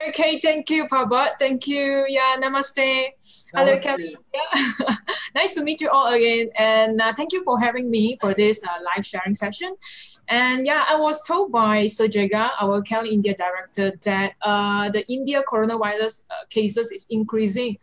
Okay, thank you, Pabat. Thank you. Yeah, namaste. namaste. Hello, Kelly. Yeah. nice to meet you all again. And uh, thank you for having me for this uh, live sharing session. And yeah, I was told by Sajega, our K-Link India director, that uh, the India coronavirus uh, cases is increasing.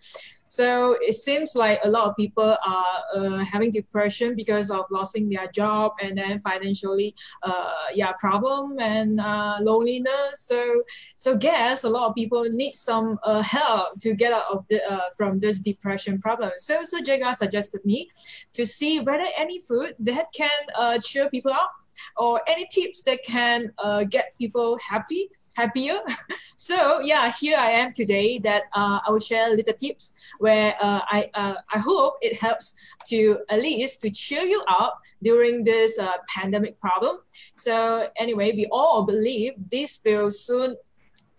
So it seems like a lot of people are uh, having depression because of losing their job and then financially, uh, yeah, problem and uh, loneliness. So, so guess a lot of people need some uh, help to get out of the uh, from this depression problem. So, so Jega suggested me to see whether any food that can uh, cheer people up or any tips that can get people happy happier. so yeah, here I am today that uh, I will share little tips where uh, I, uh, I hope it helps to at least to cheer you up during this uh, pandemic problem. So anyway, we all believe this will soon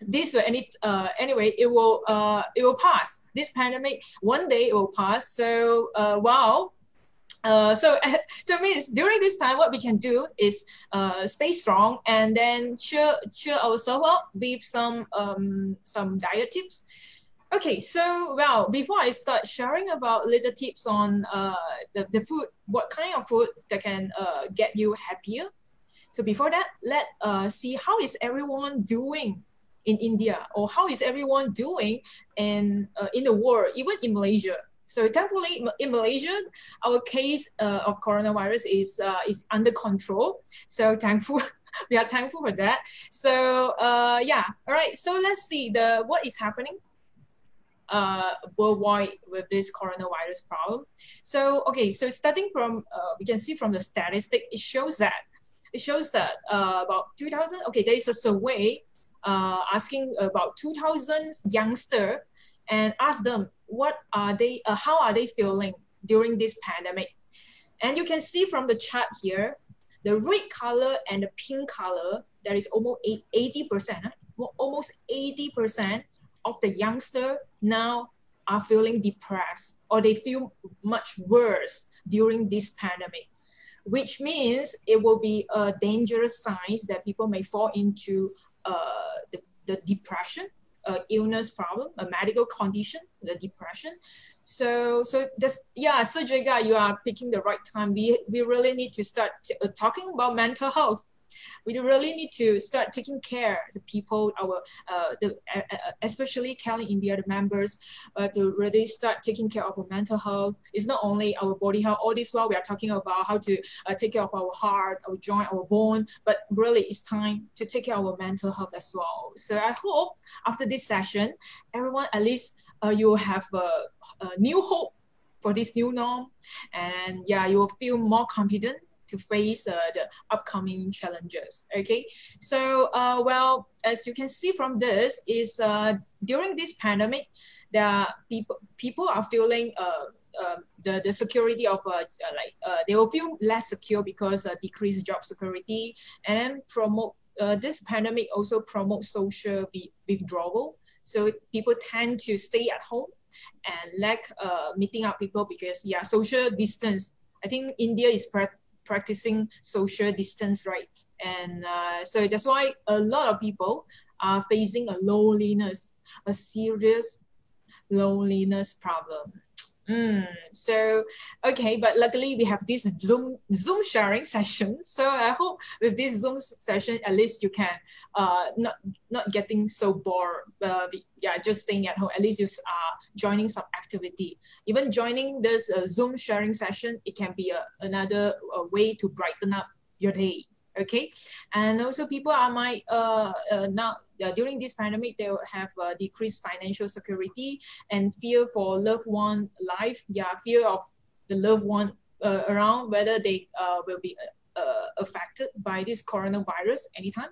this will any uh, anyway it will uh, it will pass this pandemic one day it will pass so uh, wow uh, so so means during this time what we can do is uh, stay strong and then cheer cheer ourselves up with some um, some diet tips. Okay so well before i start sharing about little tips on uh, the, the food what kind of food that can uh, get you happier? So before that let uh, see how is everyone doing in india or how is everyone doing in uh, in the world even in malaysia so thankfully, in Malaysia, our case uh, of coronavirus is uh, is under control. So thankful, we are thankful for that. So uh, yeah, all right. So let's see the what is happening uh, worldwide with this coronavirus problem. So okay, so starting from uh, we can see from the statistic, it shows that it shows that uh, about 2000. Okay, there is a survey asking about 2,000 youngster and ask them what are they, uh, how are they feeling during this pandemic. And you can see from the chart here, the red color and the pink color, that is almost 80%, almost 80% of the youngster now are feeling depressed or they feel much worse during this pandemic, which means it will be a dangerous sign that people may fall into uh, the, the depression a illness problem, a medical condition, the depression. So, so this, yeah, so Jega, you are picking the right time. We, we really need to start uh, talking about mental health we really need to start taking care of the people, our uh, the uh, especially K-Link India, the members, uh, to really start taking care of our mental health. It's not only our body health. All this while we are talking about how to uh, take care of our heart, our joint, our bone, but really it's time to take care of our mental health as well. So I hope after this session, everyone at least uh, you have a, a new hope for this new norm and yeah you will feel more confident to face uh, the upcoming challenges. Okay, so uh, well, as you can see from this, is uh, during this pandemic, the people people are feeling uh, uh, the, the security of uh, uh, like uh, they will feel less secure because uh, decreased job security and promote uh, this pandemic also promotes social withdrawal. So people tend to stay at home and lack uh, meeting up people because yeah, social distance. I think India is practicing social distance, right? And uh, so that's why a lot of people are facing a loneliness, a serious loneliness problem. Mm, so okay, but luckily we have this Zoom Zoom sharing session. So I hope with this Zoom session, at least you can uh not not getting so bored. Uh, yeah, just staying at home. At least you are joining some activity. Even joining this uh, Zoom sharing session, it can be a, another a way to brighten up your day okay and also people are might uh, uh, uh, during this pandemic they will have uh, decreased financial security and fear for loved one life. Yeah fear of the loved one uh, around whether they uh, will be uh, affected by this coronavirus anytime.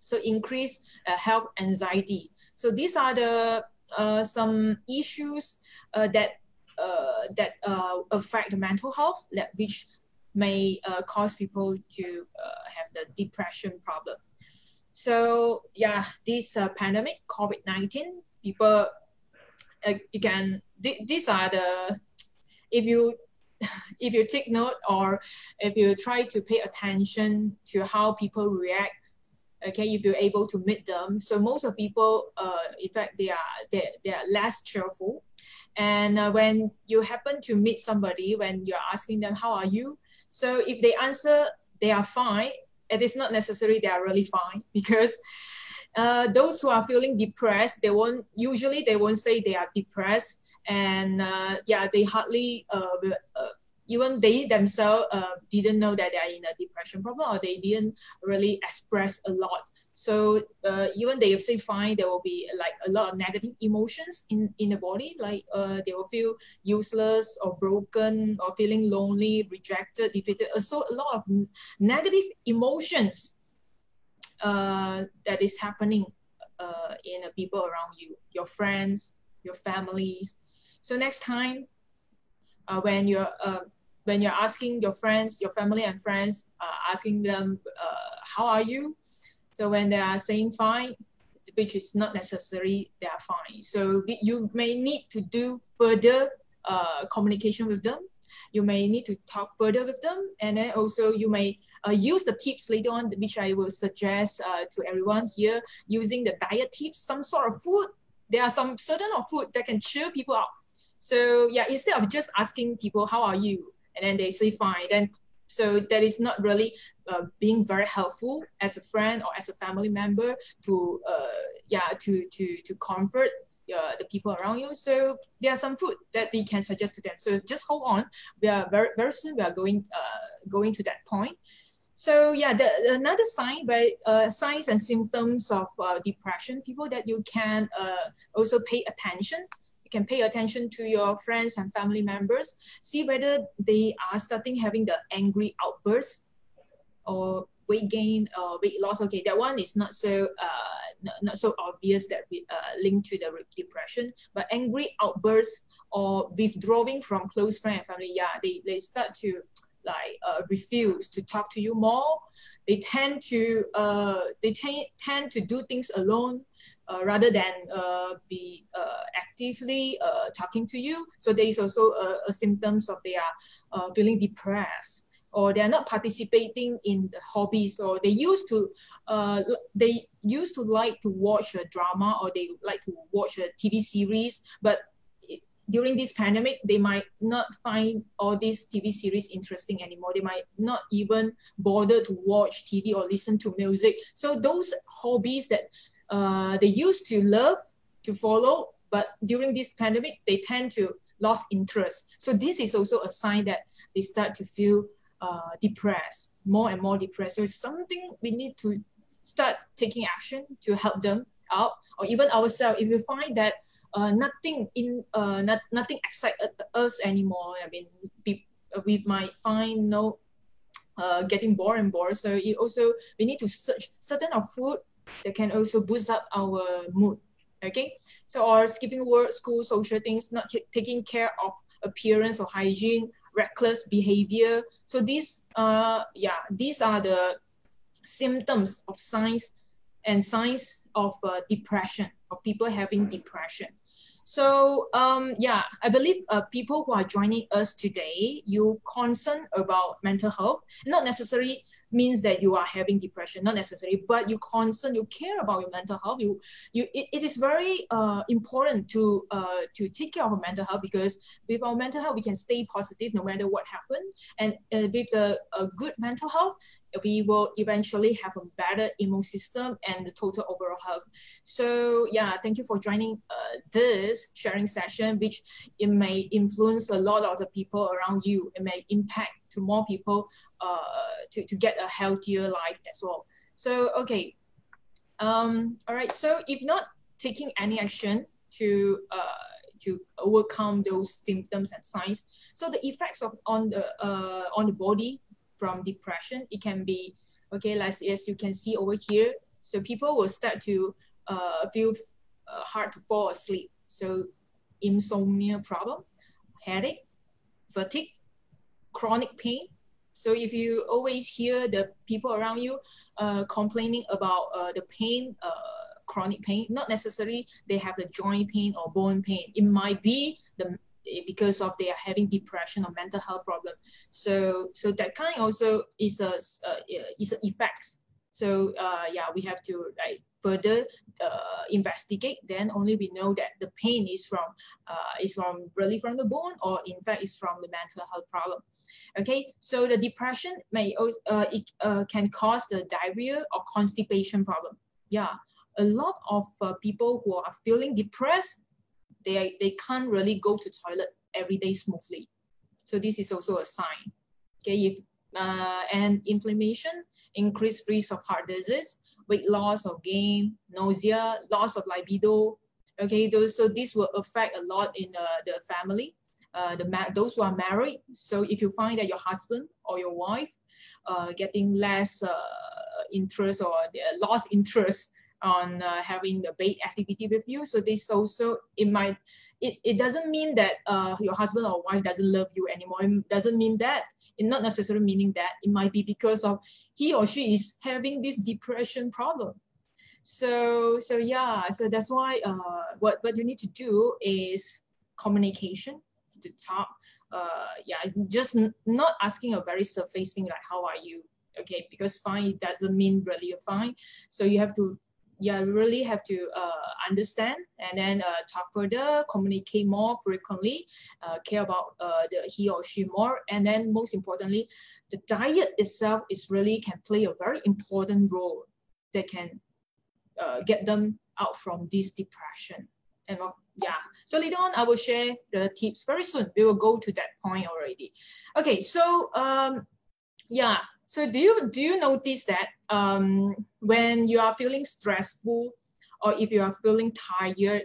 So increase uh, health anxiety. So these are the uh, some issues uh, that uh, that uh, affect mental health that which may uh, cause people to uh, have the depression problem. So yeah, this uh, pandemic, COVID-19, people, uh, can, th these are the, if you, if you take note or if you try to pay attention to how people react okay if you're able to meet them. So most of people uh, in fact they are they, they are less cheerful. And uh, when you happen to meet somebody when you're asking them how are you? So if they answer they are fine it is not necessary they are really fine because uh, those who are feeling depressed they won't usually they won't say they are depressed and uh, yeah they hardly uh, uh even they themselves uh, didn't know that they are in a depression problem or they didn't really express a lot. So uh, even they say fine, there will be like a lot of negative emotions in, in the body, like uh, they will feel useless or broken or feeling lonely, rejected, defeated. Uh, so a lot of negative emotions uh, that is happening uh, in the people around you, your friends, your families. So next time uh, when you're when you're asking your friends, your family and friends, asking them how are you, so when they are saying fine, which is not necessary, they are fine. So you may need to do further uh, communication with them. You may need to talk further with them, and then also you may uh, use the tips later on, which I will suggest uh, to everyone here, using the diet tips, some sort of food. There are some certain of food that can cheer people up so yeah, instead of just asking people, how are you? And then they say fine, then so that is not really uh, being very helpful as a friend or as a family member to uh, yeah to to to comfort uh, the people around you. So there are some food that we can suggest to them. So just hold on. We are very very soon. We are going uh, going to that point. So yeah, the, another sign, by uh, signs and symptoms of uh, depression, people that you can uh, also pay attention can pay attention to your friends and family members, see whether they are starting having the angry outbursts or weight gain or weight loss. Okay, that one is not so uh, not, not so obvious that we uh, linked to the depression, but angry outbursts or withdrawing from close friend and family, yeah, they, they start to like uh, refuse to talk to you more. They tend to uh, they t- tend to do things alone uh, rather than uh, be uh, actively uh, talking to you. So there is also a, a symptoms of they are uh, feeling depressed or they're not participating in the hobbies or they used to uh, they used to like to watch a drama or they like to watch a TV series, but during this pandemic, they might not find all these TV series interesting anymore. They might not even bother to watch TV or listen to music. So those hobbies that uh, they used to love to follow, but during this pandemic, they tend to lost interest. So this is also a sign that they start to feel uh, depressed, more and more depressed. So it's something we need to start taking action to help them out, or even ourselves. If you find that uh, nothing in uh, not, nothing excites us anymore, I mean, we, we might find no uh, getting bored and bored. So it also we need to search certain of food that can also boost up our mood. Okay, so or skipping work, school, social things, not taking care of appearance or hygiene, reckless behavior. So these, uh, yeah, these are the symptoms of signs and signs of uh, depression of people having depression. So um, yeah, I believe uh, people who are joining us today, you concern about mental health, not necessarily means that you are having depression, not necessarily, but you concern, you care about your mental health. You, you, it, it is very uh, important to uh, to take care of our mental health because with our mental health, we can stay positive no matter what happens. And uh, with the a good mental health, we will eventually have a better immune system and the total overall health. So yeah, thank you for joining uh, this sharing session, which it may influence a lot of the people around you. It may impact to more people uh, to, to get a healthier life as well. So, okay. Um, all right, so if not taking any action to uh, to overcome those symptoms and signs. So the effects of on the uh, on the body from depression, it can be okay. Like as you can see over here, so people will start to uh, feel uh, hard to fall asleep. So insomnia problem, headache, fatigue, chronic pain, so if you always hear the people around you uh, complaining about uh, the pain, uh, chronic pain, not necessarily they have the joint pain or bone pain. It might be the because of they are having depression or mental health problem. So so that kind also is a uh, is an effects So uh, yeah, we have to like further uh, investigate. Then only we know that the pain is from is from really from the bone, or in fact is from the mental health problem. Okay, so the depression may uh, it uh, can cause the diarrhea or constipation problem. Yeah, a lot of uh, people who are feeling depressed, they they can't really go to toilet every day smoothly. So this is also a sign. Okay, if, uh, and inflammation increased risk of heart disease, weight loss or gain, nausea, loss of libido. Okay, those, so this will affect a lot in the, the family, uh, the those who are married. So if you find that your husband or your wife uh, getting less uh, interest or lost interest on uh, having the bait activity with you, so this also it might it, it doesn't mean that uh, your husband or wife doesn't love you anymore. It doesn't mean that. It not necessarily meaning that. It might be because of he or she is having this depression problem. So so yeah, so that's why uh, what what you need to do is communication to talk. Uh, yeah, just not asking a very surface thing like how are you, okay? Because fine doesn't mean really you're fine. So you have to yeah, really have to uh, understand and then uh, talk further, communicate more frequently, uh, care about uh, the he or she more, and then most importantly, the diet itself is really can play a very important role that can uh, get them out from this depression. And yeah, so later on I will share the tips very soon. We will go to that point already. Okay, so um, yeah, so do you do you notice that um, when you are feeling stressful, or if you are feeling tired,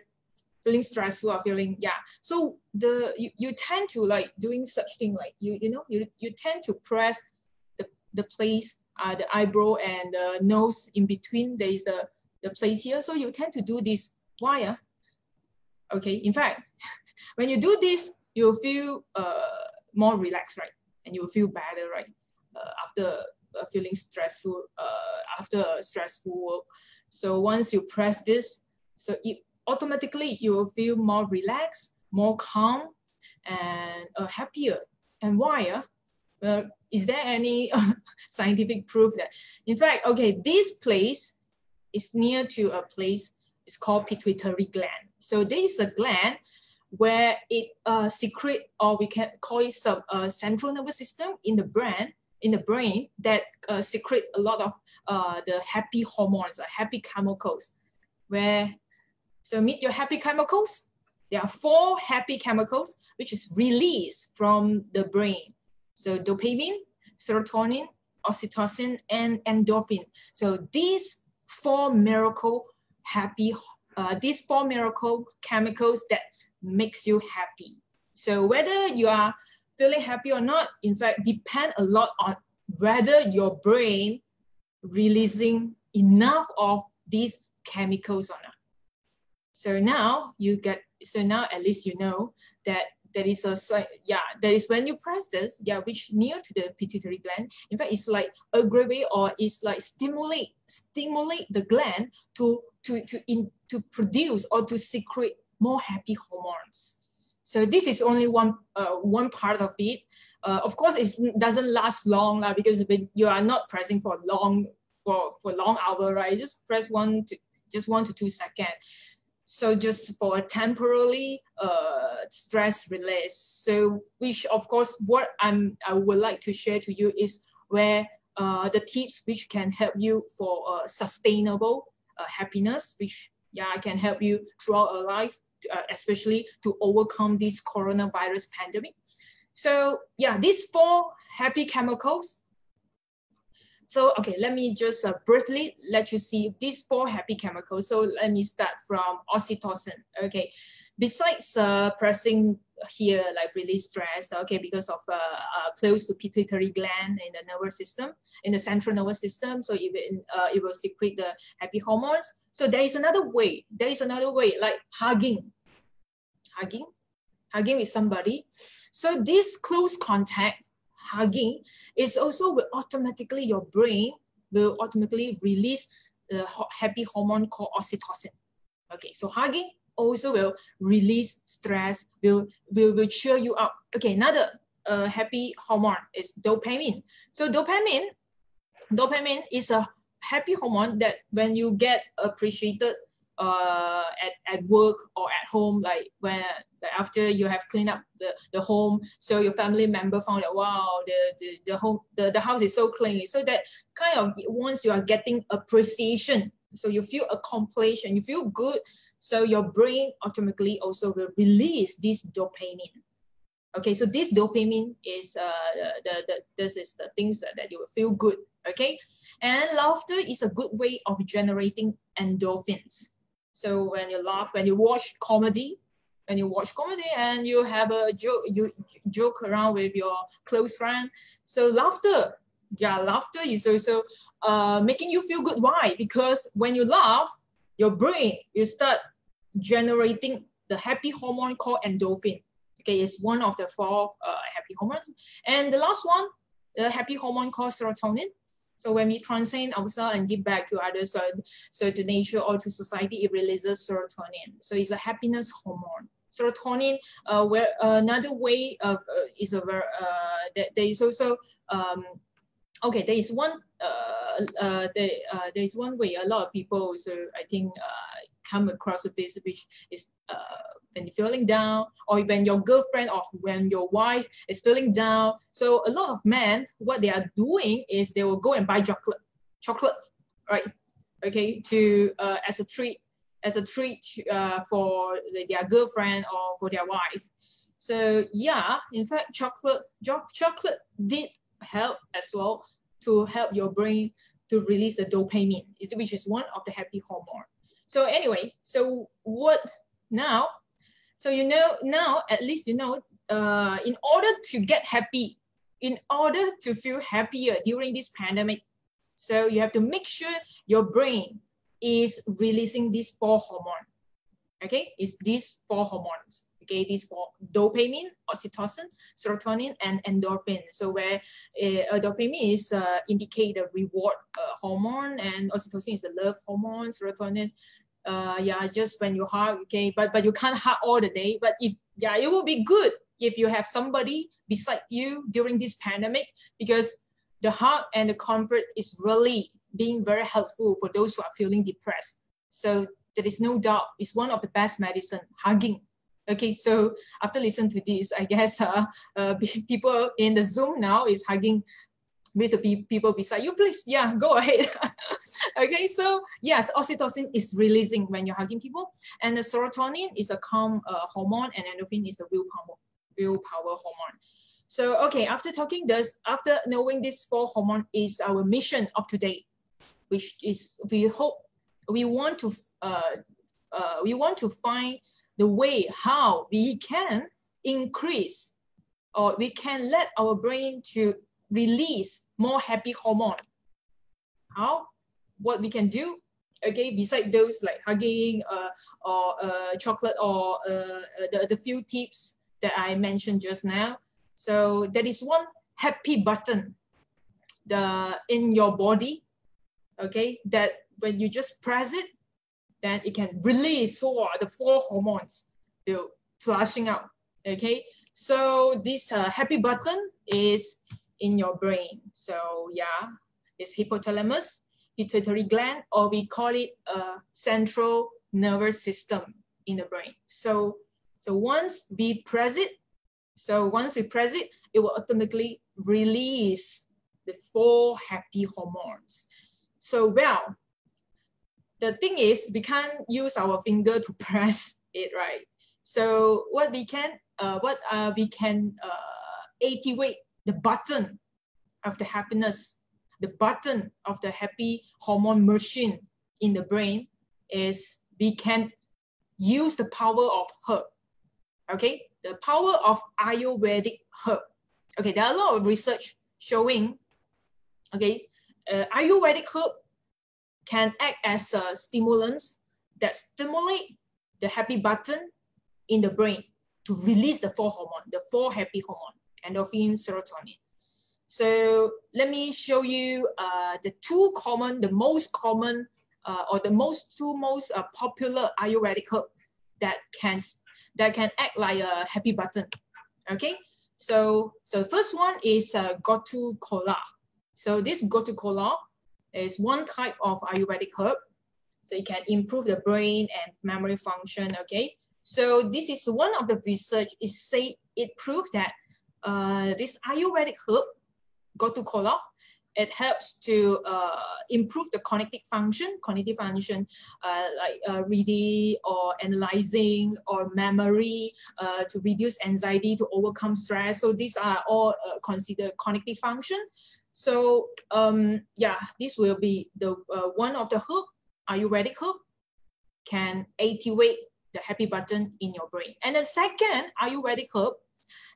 feeling stressful or feeling yeah, so the you, you tend to like doing such thing like you you know you you tend to press the the place uh, the eyebrow and the nose in between. There is the the place here, so you tend to do this. Why? Uh? Okay, in fact, when you do this, you will feel uh, more relaxed, right? And you will feel better, right? Uh, after uh, feeling stressful uh, after stressful work. So once you press this, so it automatically you will feel more relaxed, more calm, and uh, happier. And why? Uh, is there any scientific proof that, in fact, okay, this place is near to a place, it's called pituitary gland. So this is a gland where it uh, secrete, or we can call it sub uh, central nervous system in the brain, in the brain that uh, secrete a lot of uh, the happy hormones, or happy chemicals. Where so meet your happy chemicals. There are four happy chemicals which is released from the brain. So dopamine, serotonin, oxytocin, and endorphin. So these four miracle happy, uh, these four miracle chemicals that makes you happy. So whether you are feeling happy or not, in fact, depend a lot on whether your brain releasing enough of these chemicals or not. So now you get, so now at least you know that there is a, yeah, that is when you press this, yeah, which near to the pituitary gland. In fact, it's like aggravate or it's like stimulate, stimulate the gland to, to, to, in, to produce or to secrete more happy hormones. So this is only one uh, one part of it. Uh, of course, it doesn't last long uh, because you are not pressing for long for for long hour, right? You just press one to just one to two second. So just for a temporarily uh, stress release. So which of course what I'm I would like to share to you is where uh, the tips which can help you for uh, sustainable uh, happiness, which yeah I can help you throughout a life uh, especially to overcome this coronavirus pandemic. So yeah, these four happy chemicals. So okay, let me just uh, briefly let you see these four happy chemicals. So let me start from oxytocin. Okay, besides uh, pressing here like release stress okay because of uh, uh, close to pituitary gland in the nervous system in the central nervous system so even uh, it will secrete the happy hormones so there is another way there is another way like hugging hugging hugging with somebody so this close contact hugging is also will automatically your brain will automatically release the happy hormone called oxytocin okay so hugging also will release stress, will, will, will cheer you up. Okay, another uh, happy hormone is dopamine. So dopamine, dopamine is a happy hormone that when you get appreciated uh, at, at work or at home, like when after you have cleaned up the, the home, so your family member found that wow, the, the, the home the, the house is so clean. So that kind of once you are getting appreciation, so you feel accomplished and you feel good, so your brain automatically also will release this dopamine. Okay, so this dopamine is uh, the, the this is the things that, that you will feel good. Okay, and laughter is a good way of generating endorphins. So when you laugh, when you watch comedy, when you watch comedy and you have a joke, you joke around with your close friend. So laughter, yeah, laughter is also uh, making you feel good. Why? Because when you laugh, your brain you start generating the happy hormone called endorphin. Okay, it's one of the four uh, happy hormones. And the last one, the happy hormone called serotonin. So when we transcend ourselves and give back to others, so, so to nature or to society, it releases serotonin. So it's a happiness hormone. Serotonin, uh, where uh, another way of uh, is a uh, that there is also um, okay. There is one uh, uh, there, there is one way a lot of people so I think come across with this, which is when you're feeling down, or when your girlfriend or when your wife is feeling down. So a lot of men, what they are doing is they will go and buy chocolate, chocolate, right? Okay, to uh, as a treat, as a treat uh, for their girlfriend or for their wife. So yeah, in fact, chocolate, chocolate did help as well to help your brain to release the dopamine, which is one of the happy hormone. So anyway, so what now? So you know now at least you know uh, in order to get happy, in order to feel happier during this pandemic, so you have to make sure your brain is releasing these four hormones. Okay, it's these four hormones okay, these four dopamine, oxytocin, serotonin, and endorphin. So where uh, dopamine is uh, indicate the reward uh, hormone, and oxytocin is the love hormone, serotonin, uh, yeah, just when you hug, okay, but but you can't hug all the day. But if yeah, it will be good if you have somebody beside you during this pandemic because the hug and the comfort is really being very helpful for those who are feeling depressed. So there is no doubt it's one of the best medicine, hugging. Okay, so after listening to this, I guess uh, uh, people in the Zoom now is hugging with the people beside you. Please, yeah, go ahead. okay, so yes, oxytocin is releasing when you're hugging people, and the serotonin is a calm uh, hormone, and endorphin is the willpower willpower hormone. So okay, after talking this, after knowing this four hormone is our mission of today, which is we hope we want to uh, uh, we want to find the way how we can increase or we can let our brain to release more happy hormone. How? What we can do? Okay, beside those like hugging uh, or uh, chocolate or uh, the, the few tips that I mentioned just now. So there is one happy button the in your body, okay, that when you just press it, then it can release four the four hormones will flushing out. Okay, so this uh, happy button is in your brain. So yeah, it's hypothalamus, pituitary gland, or we call it a central nervous system in the brain. So so once we press it, so once we press it, it will automatically release the four happy hormones. So well, the thing is we can't use our finger to press it, right? So what we can, uh, what uh, we can uh, activate the button of the happiness, the button of the happy hormone machine in the brain is we can use the power of herb. Okay, the power of Ayurvedic herb. Okay, there are a lot of research showing, okay, uh, Ayurvedic herb can act as a stimulants that stimulate the happy button in the brain to release the four hormone, the four happy hormone, endorphin, serotonin. So let me show you uh, the two common, the most common, uh, or the most two most uh, popular Ayurvedic herb that can that can act like a happy button. Okay, so so the first one is uh, Gotu Kola. So this Gotu Kola is one type of Ayurvedic herb. So it can improve the brain and memory function, okay? So this is one of the research, it say, it proved that uh, this Ayurvedic herb, Gotu Kola, it helps to uh, improve the cognitive function, cognitive function uh, like uh, reading or analyzing or memory uh, to reduce anxiety, to overcome stress. So these are all uh, considered cognitive function. So um, yeah, this will be the one of the herb, Ayurvedic herb, can activate the happy button in your brain. And the second Ayurvedic herb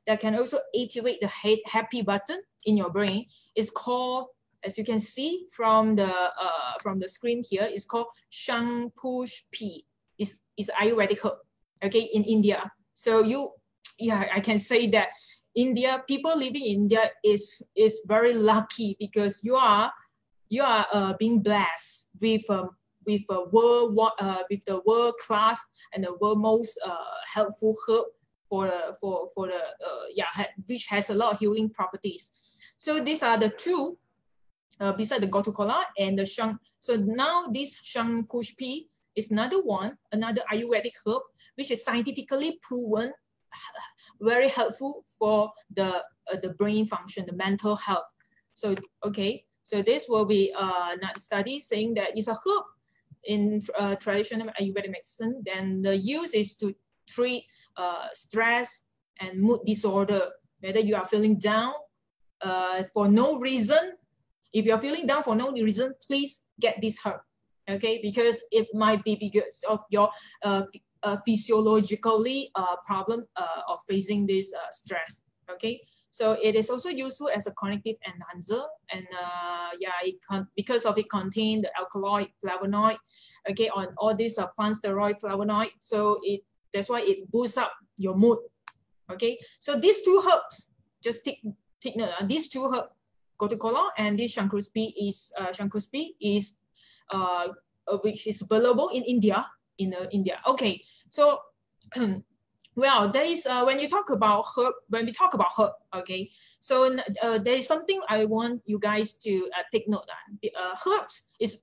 that can also activate the happy button in your brain is called, as you can see from the uh, from the screen here, is called Shankushpi. It's, it's Ayurvedic herb, okay, in India. So you, yeah, I can say that India, people living in India is, is very lucky because you are, you are uh, being blessed with um, with a world uh, with the world class and the world most uh, helpful herb for the for for the uh, yeah which has a lot of healing properties. So these are the two uh, beside the Gotukola and the Shang. So now this Shang Shankushpi is another one, another Ayurvedic herb, which is scientifically proven very helpful for the uh, the brain function, the mental health. So okay, so this will be uh, another study saying that it's a herb in uh, traditional Ayurvedic medicine. Then the use is to treat uh, stress and mood disorder. Whether you are feeling down uh, for no reason, if you're feeling down for no reason, please get this herb, okay? Because it might be because of your uh, uh, physiologically uh, problem uh, of facing this stress. Okay, so it is also useful as a cognitive enhancer, and uh, yeah, it con because of it contain the alkaloid, flavonoid, okay, on all these uh, plant steroid flavonoid. So it that's why it boosts up your mood. Okay, so these two herbs, just take take note. Uh, these two herbs, Gotukola and this Shankuspi is uh, Shankuspi is uh, which is available in India in uh, India. Okay, so well, there is uh, when you talk about herb, when we talk about herb, okay, so uh, there is something I want you guys to uh, take note on. Uh, herbs is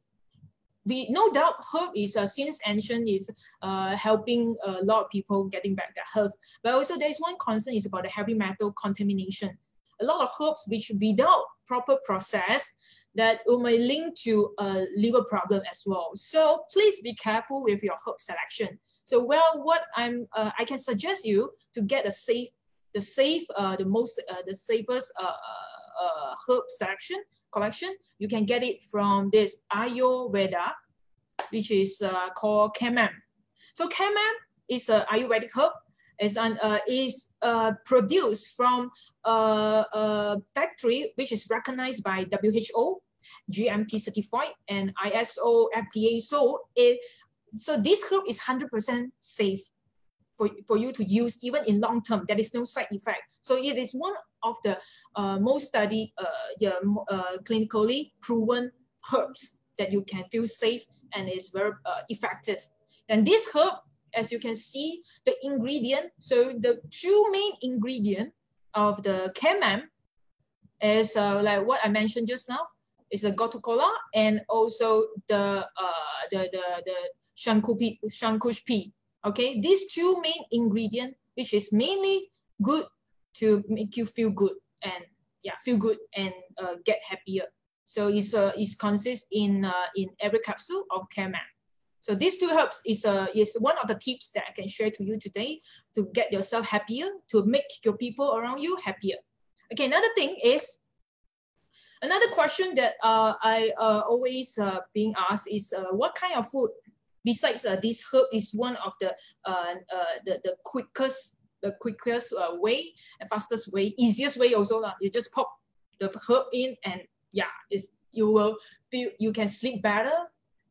we no doubt herb is uh, since ancient is uh, helping a lot of people getting back their health, but also there is one concern is about the heavy metal contamination. A lot of herbs which without proper process that it may link to a liver problem as well. So please be careful with your herb selection. So well, what I'm uh, I can suggest you to get a safe, the safe, uh, the most, uh, the safest uh, uh, herb selection collection. You can get it from this Ayurveda, which is uh, called Camem. So Camem is a Ayurvedic herb. It's an, uh, is uh, produced from uh, a factory which is recognized by WHO, GMP certified, and ISO, FDA. So it so this group is 100% safe for, for you to use even in long term. There is no side effect. So it is one of the uh, most studied, uh, yeah, uh, clinically proven herbs that you can feel safe and is very uh, effective. And this herb, as you can see, the ingredient, so the two main ingredient of the Camem is uh, like what I mentioned just now, is the gotukola and also the uh, the the the shankupi, shankushpi. Okay, these two main ingredient, which is mainly good to make you feel good and yeah, feel good and uh, get happier. So it's uh, it consists in uh, in every capsule of Camem. So these two herbs is uh, is one of the tips that I can share to you today to get yourself happier, to make your people around you happier. Okay, another thing is, another question that uh, I uh, always uh, being asked is uh, what kind of food besides uh, this herb is one of the uh, uh, the, the quickest the quickest uh, way and fastest way easiest way also lah. you just pop the herb in and yeah is you will feel you can sleep better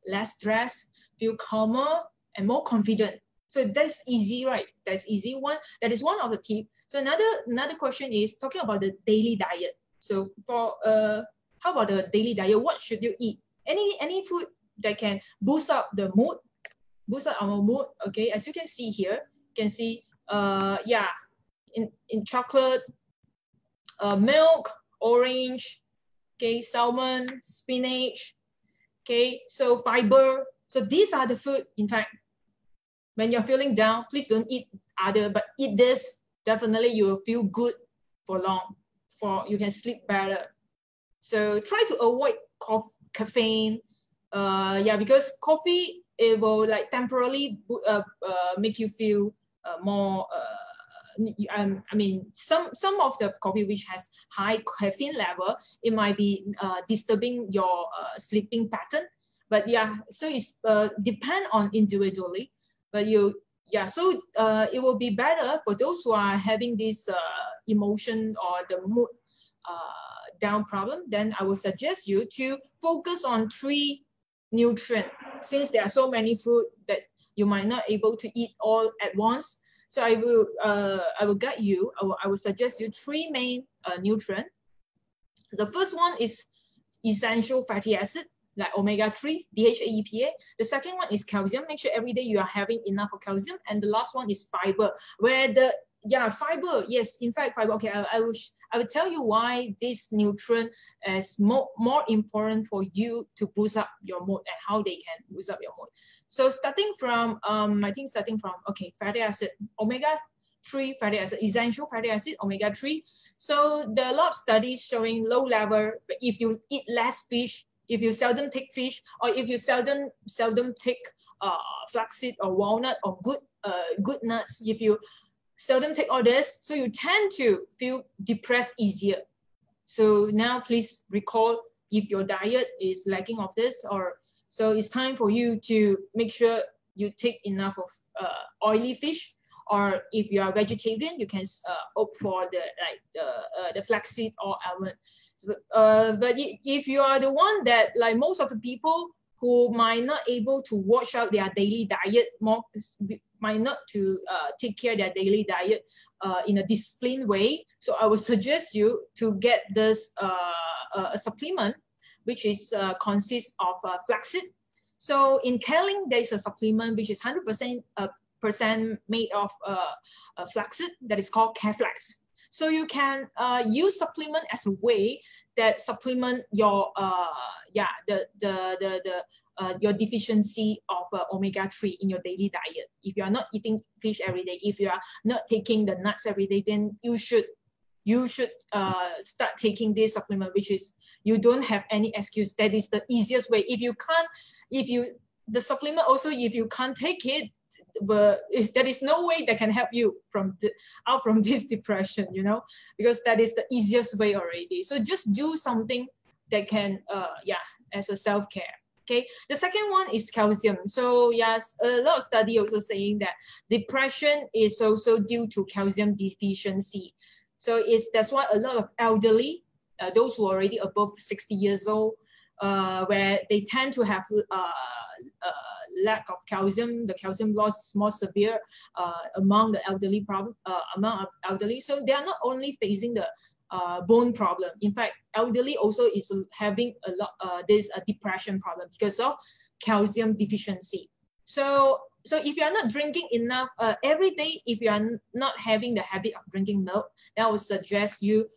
less stress feel calmer and more confident. So that's easy right? That's easy. One that is one of the tip. So another another question is talking about the daily diet. So for uh how about the daily diet? What should you eat? Any any food that can boost up the mood, boost up our mood. Okay, as you can see here, you can see, uh, yeah, in, in chocolate, uh, milk, orange, okay, salmon, spinach, Okay, so fiber. So these are the food, in fact, when you're feeling down, please don't eat other, but eat this. Definitely you will feel good for long, for you can sleep better. So try to avoid coffee, caffeine. Uh, yeah, because coffee, it will like temporarily uh, uh, make you feel uh, more uh, um, I mean, some some of the coffee which has high caffeine level, it might be uh, disturbing your sleeping pattern. But yeah, so it's depend on individually. But you, yeah, so it will be better for those who are having this emotion or the mood down problem. Then I would suggest you to focus on three nutrient. Since there are so many food that you might not able to eat all at once, so I will, uh, I will guide you, I will, I will suggest you three main uh, nutrients. The first one is essential fatty acid, like omega-3, DHA, EPA. The second one is calcium. Make sure every day you are having enough of calcium. And the last one is fiber, where the, yeah, fiber, yes, in fact, fiber, okay, I, I will, I will tell you why this nutrient is more, more important for you to boost up your mood and how they can boost up your mood. So starting from, um, I think starting from, okay, fatty acid, omega-3 fatty acid, essential fatty acid, omega-3. So there are a lot of studies showing low level, but if you eat less fish, if you seldom take fish, or if you seldom seldom take uh, flaxseed or walnut or good uh, good nuts, if you seldom take this, so you tend to feel depressed easier. So now please recall if your diet is lacking of this or so it's time for you to make sure you take enough of uh, oily fish, or if you are vegetarian, you can uh, opt for the like the uh, the flaxseed or almond. Uh, but if you are the one that like most of the people who might not able to watch out their daily diet more might not to uh, take care their daily diet uh, in a disciplined way so i would suggest you to get this uh, a supplement which is uh, consists of uh, flaxseed. So in K-Link, there is a supplement which is 100% uh, percent made of flaxseed that is called K-Flax. So you can use supplement as a way that supplement your uh, yeah the the the, the uh, your deficiency of uh, omega-3 in your daily diet. If you are not eating fish every day, if you are not taking the nuts every day, then you should you should uh, start taking this supplement, which is you don't have any excuse. That is the easiest way. If you can't, if you, the supplement also, if you can't take it, but there is no way that can help you from the, out from this depression, you know, because that is the easiest way already. So just do something that can, uh, yeah, as a self-care. Okay, the second one is calcium. So yes, a lot of study also saying that depression is also due to calcium deficiency. So it's that's why a lot of elderly, uh, those who are already above 60 years old, uh, where they tend to have uh, uh lack of calcium. The calcium loss is more severe uh, among the elderly problem uh, among elderly. So they are not only facing the bone problem. In fact, elderly also is having a lot this a depression problem because of calcium deficiency. So so if you are not drinking enough uh, every day, if you are not having the habit of drinking milk, then I would suggest you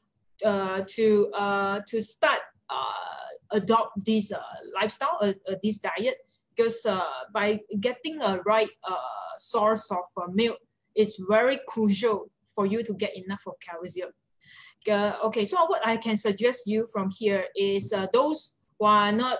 uh, to uh, to start uh, adopt this uh, lifestyle, uh, uh, this diet, because uh, by getting a right uh, source of uh, milk is very crucial for you to get enough of calcium. Okay, so what I can suggest you from here is those who are not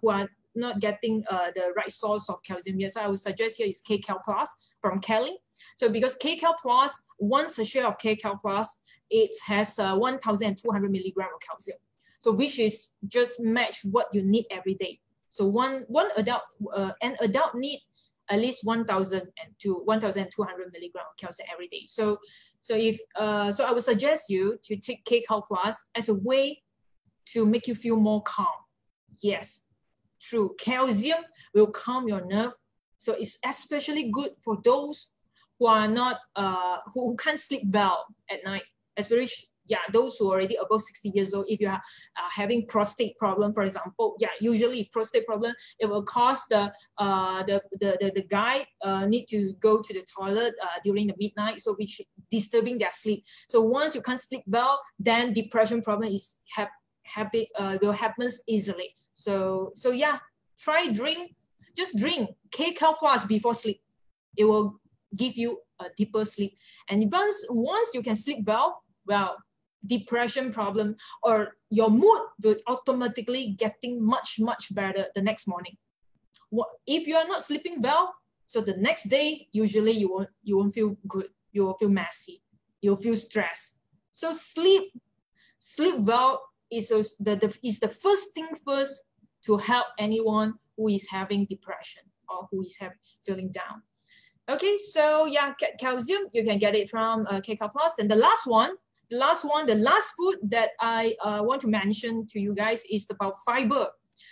who are not getting uh, the right source of calcium. So I would suggest here is KCal Plus from K-Link. So because KCal Plus, one sachet of KCal Plus, it has uh, 1,200 milligram of calcium. So which is just match what you need every day. So one, one adult, uh, an adult need at least 1,000 and to 1,200 milligram of calcium every day. So, so if, uh, so I would suggest you to take KCal Plus as a way to make you feel more calm. Yes, True, calcium will calm your nerve. So it's especially good for those who are not, uh, who, who can't sleep well at night, especially yeah, those who are already above 60 years old, if you are uh, having prostate problem, for example, yeah, usually prostate problem, it will cause the uh, the, the, the, the guy uh, need to go to the toilet uh, during the midnight, so which disturbing their sleep. So once you can't sleep well, then depression problem is have happen uh, will happens easily. So so yeah, try drink, just drink KCAL Plus before sleep. It will give you a deeper sleep. And once once you can sleep well, well, depression problem or your mood will automatically getting much much better the next morning. What if you are not sleeping well? So the next day usually you won't you won't feel good. You will feel messy. You'll feel stressed. So sleep sleep well is the, the is the first thing first to help anyone who is having depression or who is have, feeling down. Okay, so yeah, calcium, you can get it from uh, Plus. And the last one, the last one, the last food that I uh, want to mention to you guys is about fiber.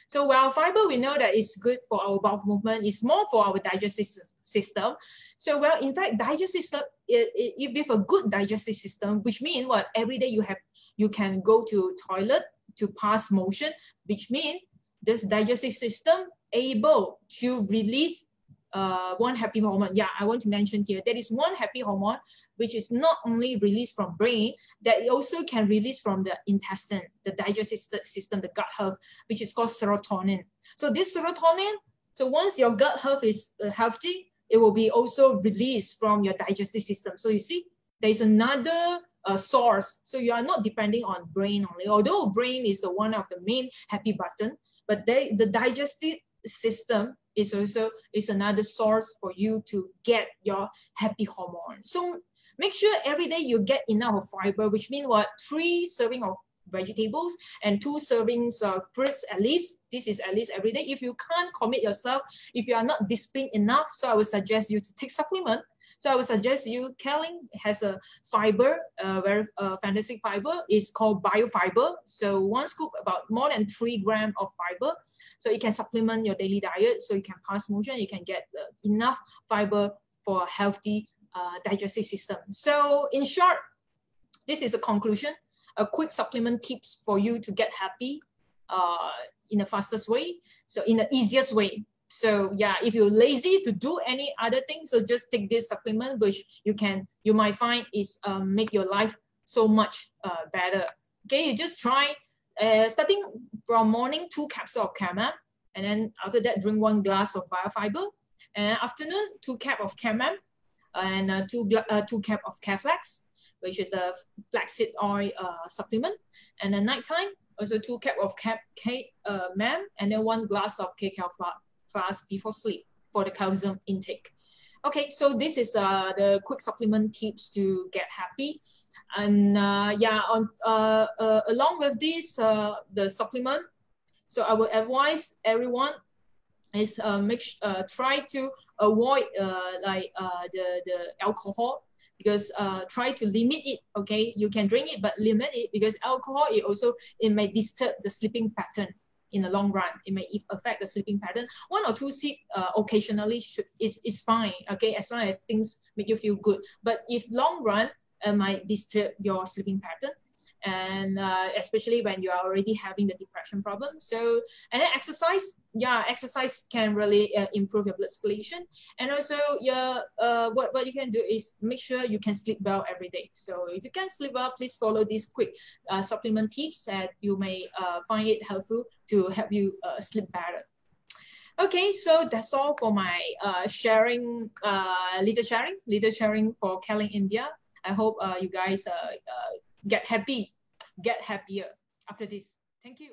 So while fiber, we know that it's good for our bowel movement, it's more for our digestive system. So well, in fact, digestive system, it, it, with a good digestive system, which means what every day you have, you can go to toilet to pass motion, which means this digestive system able to release uh, one happy hormone. Yeah, I want to mention here, there is one happy hormone, which is not only released from brain, that it also can release from the intestine, the digestive system, the gut health, which is called serotonin. So this serotonin, so once your gut health is uh, healthy, it will be also released from your digestive system. So you see, there is another uh, source. So you are not depending on brain only, although brain is the one of the main happy button, but they, the digestive system is also is another source for you to get your happy hormone. So make sure every day you get enough of fiber, which means what three serving of vegetables and two servings of fruits at least. This is at least every day. If you can't commit yourself, if you are not disciplined enough, so I would suggest you to take supplement so I would suggest you, K-Link has a fiber, uh, very fantastic fiber. It's called biofiber. So one scoop about more than three gram of fiber. So it can supplement your daily diet. So you can pass motion, you can get uh, enough fiber for a healthy uh, digestive system. So in short, this is a conclusion, a quick supplement tips for you to get happy uh, in the fastest way. So in the easiest way. So yeah, if you're lazy to do any other thing, so just take this supplement, which you can, you might find is um, make your life so much uh, better. Okay, you just try uh, starting from morning, two capsules of chamomile, and then after that, drink one glass of biofiber. And afternoon, two cap of chamomile, and uh, two, uh, two cap of K-Flex, which is the flaxseed oil uh, supplement. And then nighttime, also two cap of cap K, uh, and then one glass of KCAL Plus before sleep for the calcium intake. Okay, so this is uh, the quick supplement tips to get happy. And uh, yeah, on uh, uh, along with this, uh, the supplement, so I would advise everyone is uh, make try to avoid like uh, the, the alcohol because uh, try to limit it, okay? You can drink it, but limit it because alcohol, it also, it may disturb the sleeping pattern in the long run. It may affect the sleeping pattern. One or two sleep uh, occasionally should, is, is fine, okay, as long as things make you feel good. But if long run, it might disturb your sleeping pattern and uh, especially when you are already having the depression problem. So, and then exercise, yeah, exercise can really uh, improve your blood circulation. And also, yeah, uh, what, what you can do is make sure you can sleep well every day. So if you can sleep well, please follow these quick uh, supplement tips that you may uh, find it helpful to help you uh, sleep better. Okay, so that's all for my uh, sharing, uh, little sharing, little sharing for K-Link India. I hope uh, you guys get happy, get happier after this. Thank you.